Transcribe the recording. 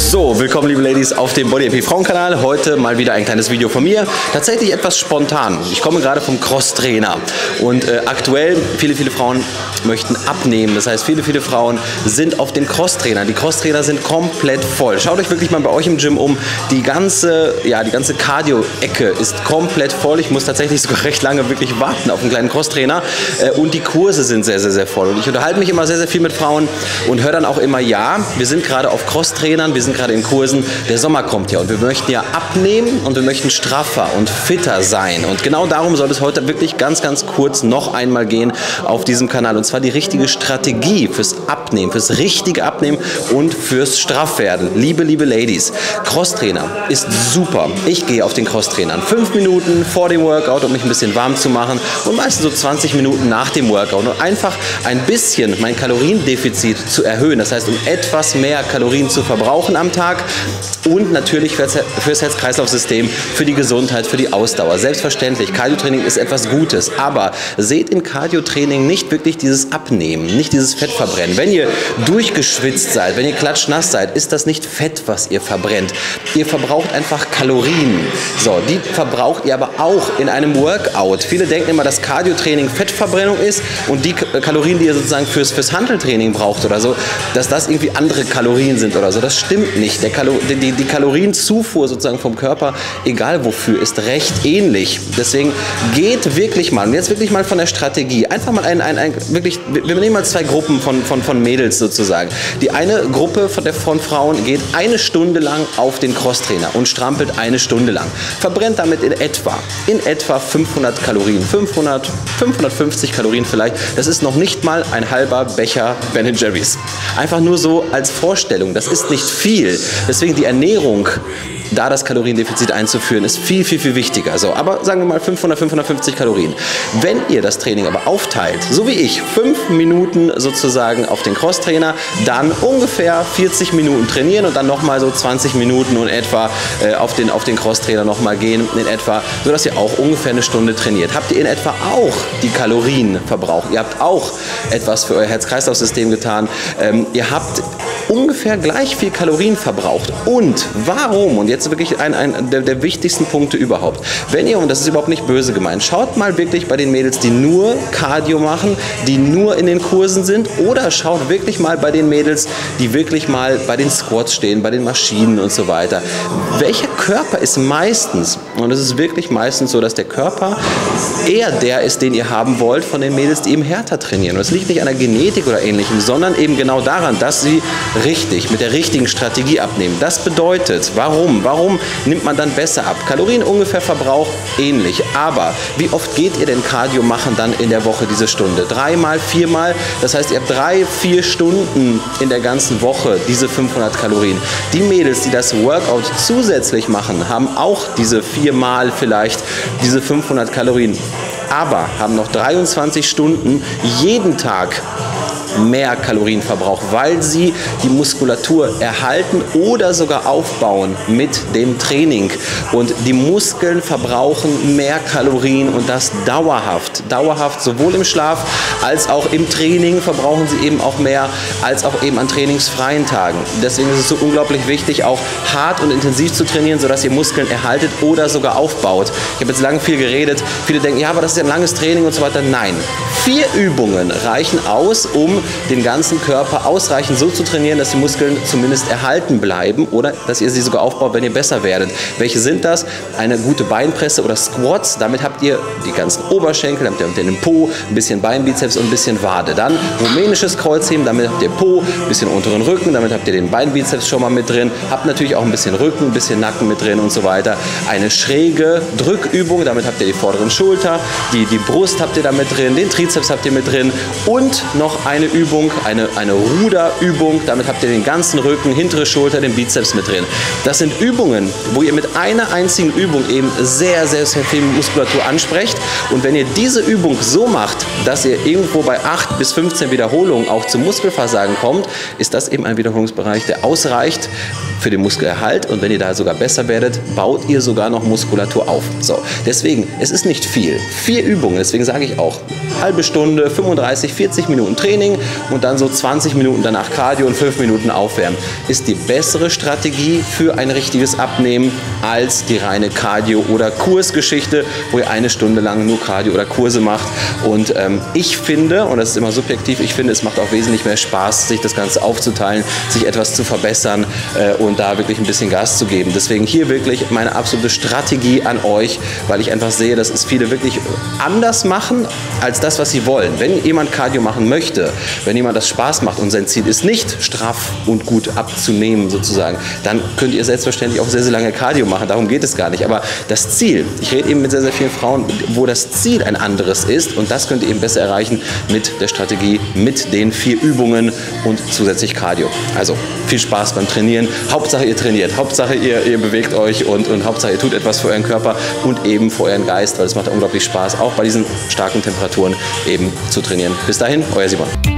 So, willkommen liebe Ladies auf dem Body AP Frauenkanal. Heute mal wieder ein kleines Video von mir. Tatsächlich etwas spontan. Ich komme gerade vom Cross-Trainer und äh, aktuell viele, viele Frauen möchten abnehmen. Das heißt, viele, viele Frauen sind auf den Cross-Trainer. Die Cross-Trainer sind komplett voll. Schaut euch wirklich mal bei euch im Gym um. Die ganze, ja, die ganze Cardio-Ecke ist komplett voll. Ich muss tatsächlich sogar recht lange wirklich warten auf einen kleinen Cross-Trainer. Äh, und die Kurse sind sehr, sehr, sehr voll. Und ich unterhalte mich immer sehr, sehr viel mit Frauen und höre dann auch immer, ja, wir sind gerade auf Cross-Trainern, wir sind gerade in Kursen, der Sommer kommt ja und wir möchten ja abnehmen und wir möchten straffer und fitter sein. Und genau darum soll es heute wirklich ganz, ganz kurz noch einmal gehen auf diesem Kanal. Und zwar die richtige Strategie fürs Abnehmen, fürs richtige Abnehmen und fürs Straffwerden. Liebe, liebe Ladies, Crosstrainer ist super. Ich gehe auf den Crosstrainern fünf Minuten vor dem Workout, um mich ein bisschen warm zu machen und meistens so 20 Minuten nach dem Workout und einfach ein bisschen mein Kaloriendefizit zu erhöhen. Das heißt, um etwas mehr Kalorien zu verbrauchen am Tag und natürlich fürs Herz-Kreislauf-System, für die Gesundheit, für die Ausdauer. Selbstverständlich, Cardiotraining ist etwas Gutes, aber seht in Cardiotraining nicht wirklich dieses Abnehmen, nicht dieses Fettverbrennen. Wenn ihr durchgeschwitzt seid, wenn ihr klatschnass seid, ist das nicht Fett, was ihr verbrennt. Ihr verbraucht einfach Kalorien. So, die verbraucht ihr aber auch in einem Workout. Viele denken immer, dass Cardiotraining Fettverbrennung ist und die Kalorien, die ihr sozusagen fürs, fürs Handeltraining braucht oder so, dass das irgendwie andere Kalorien sind oder so. Das stimmt nicht. Der Kalo die, die Kalorienzufuhr sozusagen vom Körper, egal wofür, ist recht ähnlich. Deswegen geht wirklich mal, und jetzt wirklich mal von der Strategie, einfach mal ein, ein, ein wirklich, wir nehmen mal zwei Gruppen von, von, von Mädels sozusagen. Die eine Gruppe von, der, von Frauen geht eine Stunde lang auf den Crosstrainer und strampelt eine Stunde lang. Verbrennt damit in etwa, in etwa 500 Kalorien. 500, 550 Kalorien vielleicht. Das ist noch nicht mal ein halber Becher Ben Jerry's. Einfach nur so als Vorstellung. Das ist nicht viel. Deswegen die Ernährung da das Kaloriendefizit einzuführen, ist viel, viel, viel wichtiger. So, aber sagen wir mal 500, 550 Kalorien. Wenn ihr das Training aber aufteilt, so wie ich, fünf Minuten sozusagen auf den Crosstrainer, dann ungefähr 40 Minuten trainieren und dann nochmal so 20 Minuten und etwa äh, auf den, auf den Crosstrainer nochmal gehen, in etwa, sodass ihr auch ungefähr eine Stunde trainiert. Habt ihr in etwa auch die Kalorien verbraucht? Ihr habt auch etwas für euer Herz-Kreislauf-System getan. Ähm, ihr habt ungefähr gleich viel Kalorien verbraucht. Und warum? Und jetzt wirklich ein, ein der, der wichtigsten Punkte überhaupt. Wenn ihr, und das ist überhaupt nicht böse gemeint, schaut mal wirklich bei den Mädels, die nur Cardio machen, die nur in den Kursen sind, oder schaut wirklich mal bei den Mädels, die wirklich mal bei den Squats stehen, bei den Maschinen und so weiter. Welcher Körper ist meistens, und es ist wirklich meistens so, dass der Körper eher der ist, den ihr haben wollt von den Mädels, die eben härter trainieren. Und es liegt nicht an der Genetik oder ähnlichem, sondern eben genau daran, dass sie richtig, mit der richtigen Strategie abnehmen. Das bedeutet, warum? Warum nimmt man dann besser ab? Kalorien ungefähr Verbrauch ähnlich. Aber wie oft geht ihr denn Cardio machen dann in der Woche diese Stunde? Dreimal, viermal? Das heißt, ihr habt drei, vier Stunden in der ganzen Woche diese 500 Kalorien. Die Mädels, die das Workout zusätzlich machen, haben auch diese viermal vielleicht diese 500 Kalorien aber haben noch 23 Stunden jeden Tag mehr Kalorienverbrauch, weil sie die Muskulatur erhalten oder sogar aufbauen mit dem Training. Und die Muskeln verbrauchen mehr Kalorien und das dauerhaft. Dauerhaft sowohl im Schlaf als auch im Training verbrauchen sie eben auch mehr als auch eben an trainingsfreien Tagen. Deswegen ist es so unglaublich wichtig, auch hart und intensiv zu trainieren, sodass ihr Muskeln erhaltet oder sogar aufbaut. Ich habe jetzt lange viel geredet. Viele denken, ja, aber das ist ja ein langes Training und so weiter. Nein. Vier Übungen reichen aus, um den ganzen Körper ausreichend so zu trainieren, dass die Muskeln zumindest erhalten bleiben oder dass ihr sie sogar aufbaut, wenn ihr besser werdet. Welche sind das? Eine gute Beinpresse oder Squats. Damit habt ihr die ganzen Oberschenkel, damit habt ihr den Po, ein bisschen Beinbizeps und ein bisschen Wade. Dann rumänisches Kreuzheben, damit habt ihr Po, ein bisschen unteren Rücken, damit habt ihr den Beinbizeps schon mal mit drin. Habt natürlich auch ein bisschen Rücken, ein bisschen Nacken mit drin und so weiter. Eine schräge Drückübung, damit habt ihr die vorderen Schulter, die, die Brust habt ihr da mit drin, den Trizeps habt ihr mit drin und noch eine Übung, eine, eine Ruderübung. Damit habt ihr den ganzen Rücken, hintere Schulter, den Bizeps mit drin. Das sind Übungen, wo ihr mit einer einzigen Übung eben sehr, sehr, sehr viel Muskulatur ansprecht. Und wenn ihr diese Übung so macht, dass ihr irgendwo bei 8 bis 15 Wiederholungen auch zum Muskelversagen kommt, ist das eben ein Wiederholungsbereich, der ausreicht für den Muskelerhalt. Und wenn ihr da sogar besser werdet, baut ihr sogar noch Muskulatur auf. So, deswegen, es ist nicht viel. Vier Übungen, deswegen sage ich auch, halbe Stunde, 35, 40 Minuten Training Und dann so 20 Minuten danach Cardio und 5 Minuten aufwärmen. Ist die bessere Strategie für ein richtiges Abnehmen als die reine Cardio- oder Kursgeschichte, wo ihr eine Stunde lang nur Cardio oder Kurse macht. Und ähm, ich finde, und das ist immer subjektiv, ich finde, es macht auch wesentlich mehr Spaß, sich das Ganze aufzuteilen, sich etwas zu verbessern äh, und da wirklich ein bisschen Gas zu geben. Deswegen hier wirklich meine absolute Strategie an euch, weil ich einfach sehe, dass es viele wirklich anders machen als das, was sie wollen. Wenn jemand Cardio machen möchte, wenn jemand das Spaß macht und sein Ziel ist nicht straff und gut abzunehmen sozusagen, dann könnt ihr selbstverständlich auch sehr, sehr lange Cardio machen. Darum geht es gar nicht. Aber das Ziel, ich rede eben mit sehr, sehr vielen Frauen, wo das Ziel ein anderes ist und das könnt ihr eben besser erreichen mit der Strategie, mit den vier Übungen und zusätzlich Cardio. Also viel Spaß beim Trainieren. Hauptsache ihr trainiert, Hauptsache ihr, ihr bewegt euch und, und Hauptsache ihr tut etwas für euren Körper und eben für euren Geist, weil es macht unglaublich Spaß, auch bei diesen starken Temperaturen eben zu trainieren. Bis dahin, euer Simon.